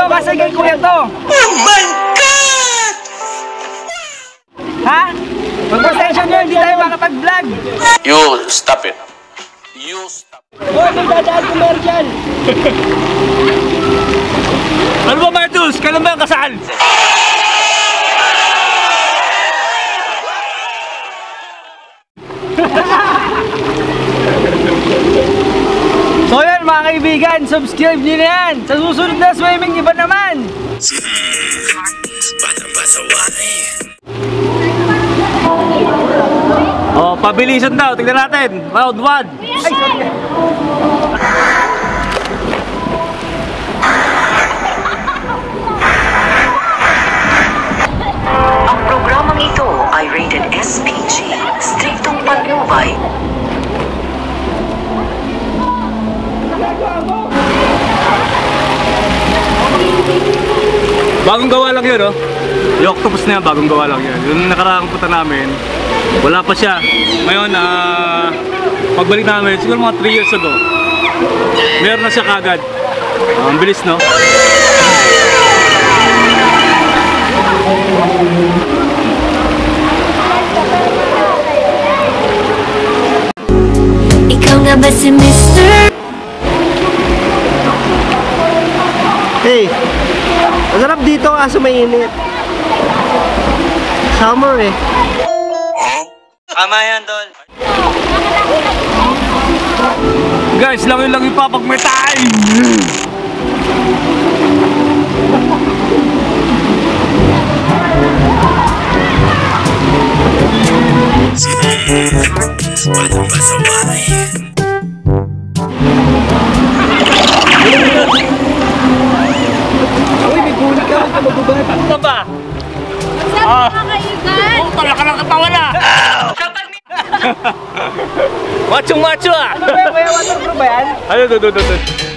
to kasi kay kuya to. Oh my God! Ha? Magpasensya nyo, hindi tayo makapag-vlog. You stop it. You stop it. Oh, magdadaan ko meron dyan. ano ba, Martus? Kailan ba ang kasal? Mga kaibigan, subscribe nyo na yan. Sa susunod na swimming, iba naman. Oh, pabilisan daw. Tignan natin. Round 1. Ay, sorry. Bagong gawa lang yun, oh. Yung octopus na yan, bagong gawa lang yun. Yung nakaraang punta namin, wala pa siya. Ngayon, ah, pagbalik namin, siguro mga 3 years ago, meron na siya kagad. Ah, ang bilis, no? Ikaw nga ba si Mr. Hey, masarap dito kaso mainit. Summer eh. Tama yan, Tol. Guys, lang yun lang yung papag may time! Macho-macho ah! Ano ba yan? Kuya, waterproof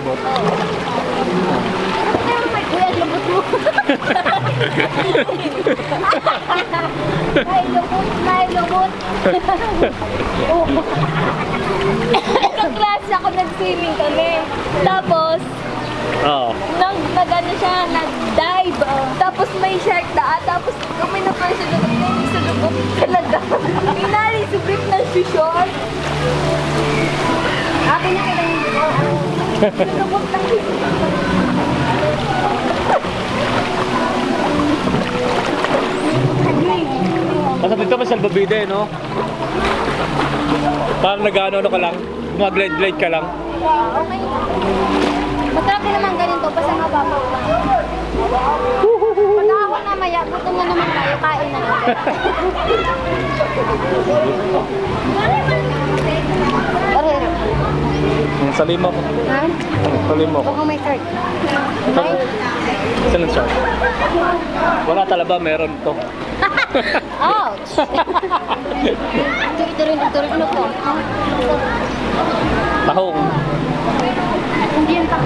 ba yan? Ano, doon, doon, doon. libot. Kuya, lubot mo. Ay, lubot, ay, lubot. Kaklase ako nag-swimming kami. Tapos, Oo. nag, nag ano siya, nag-dive. Tapos may shark daan. Tapos kami na person na may sa lubot talaga. Pinari, subrit na si short. Basta dito may salbabida eh, no? Parang nag-ano ano ka lang, mag-glide-glide ka lang. Okay. Magkaki naman ganito, basta mababaw pa. Pag ako na maya, gutom na naman tayo, kain na natin. Orero. Sa lima ko. Ha? Sa lima ko. Huwag mo may card. Ay, Saan ang siya? Wala talaba, meron to. ouch! Ito, ito rin, ito rin. Ano po? Tahong. Hindi yan pa.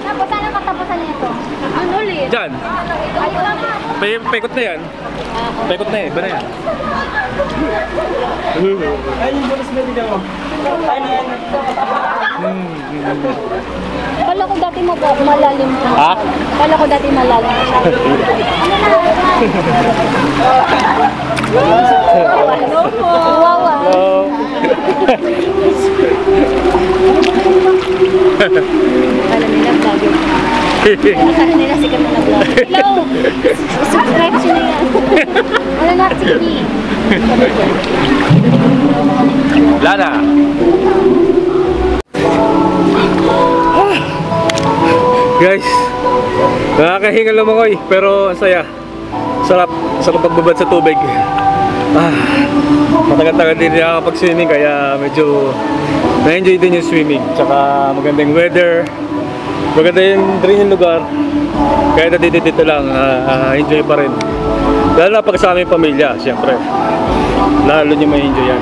Tapos, ano katapusan nito? Ano ulit? Diyan. Ay, pekot na yan. Pekot na eh. Iba na yan. Ay, yung bonus na din ako. Na yan. Kala ko dati mo malalim pa. Ha? Kala ko dati malalim pa. Wawa. Hello. Kala nila vlogger. Kala nila sikat na vlogger. Hello! Subscribe siya na yan. Wala na TV. Wala na. Guys, nakakahinga lumangoy pero ang saya. Sarap, sarap pagbabad sa tubig. Ah, matagal-tagal din nakakapag-swimming kaya medyo na-enjoy din yung swimming. Tsaka maganda yung weather, maganda yung rin lugar. Kaya dito dito lang, ah, ah, enjoy pa rin. Lalo na pag sa aming pamilya, siyempre. Lalo nyo may enjoy yan.